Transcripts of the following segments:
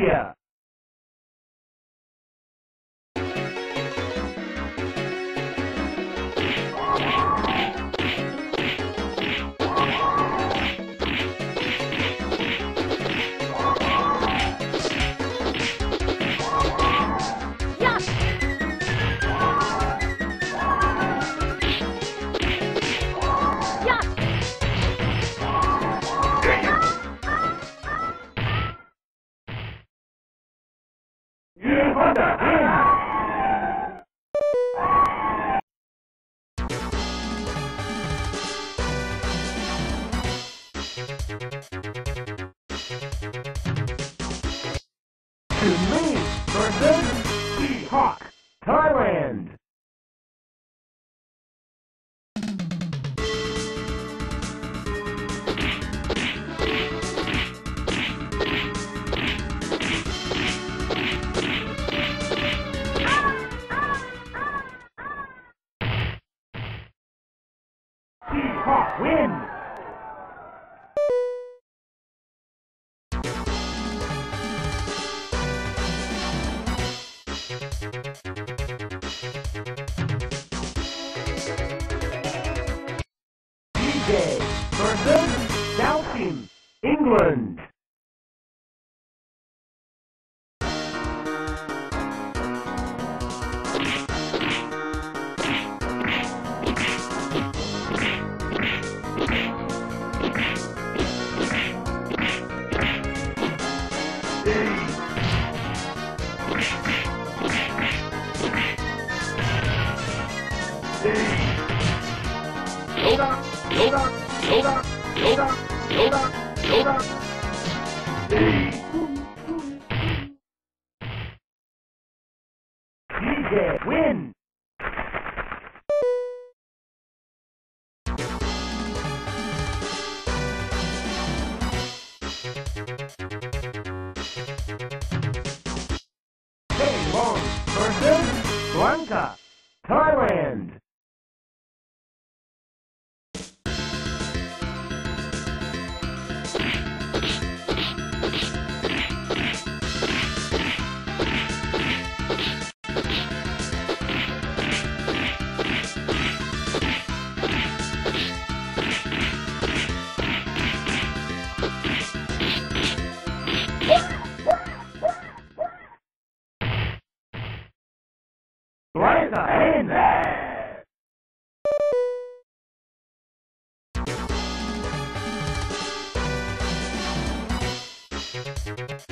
India. Wins. DJ versus Dhalsim, England. Yoga, yoga, yoga, yoga, yoga, yoga. Blanka,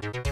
Cammy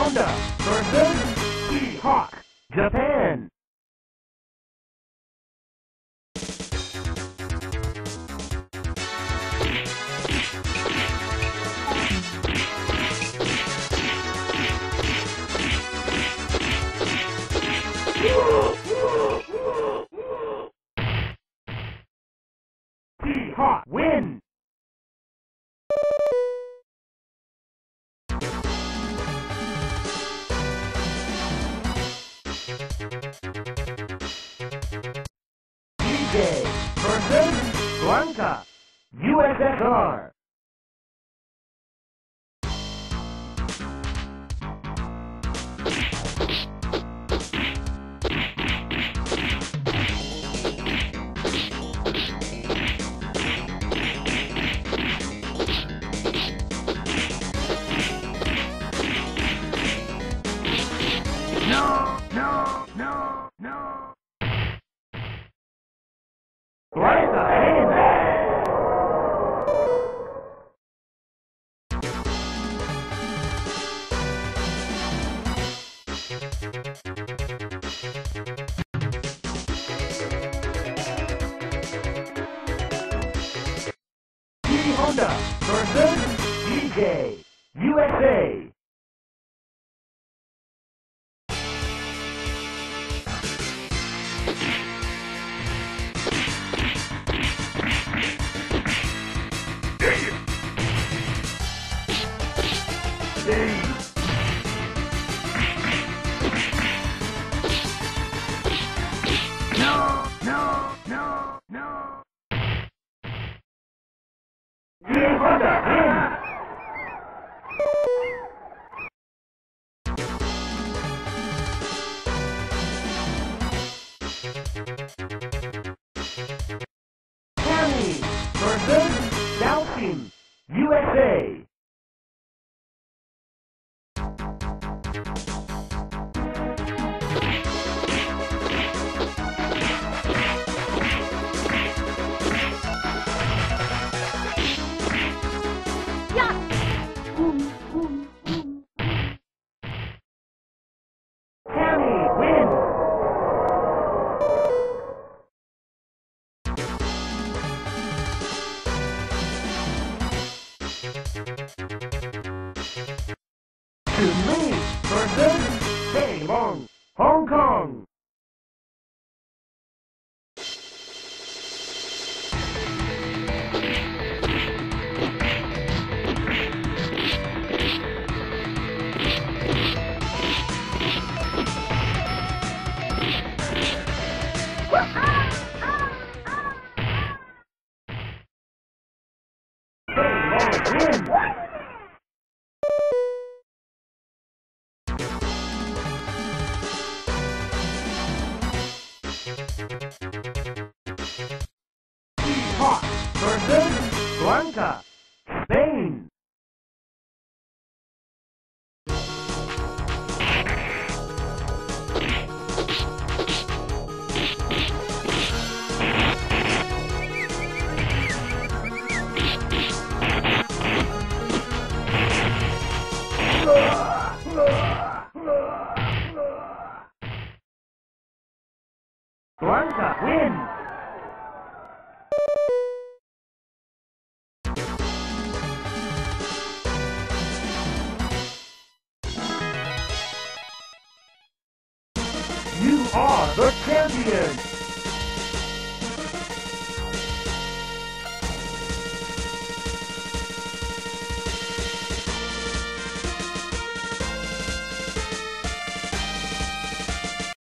Honda versus T Hawk, Japan. DJ Vernon Blanka, USSR. Honda versus DJ USA. Shame! you. Yeah. Blanka wins! You are the champion!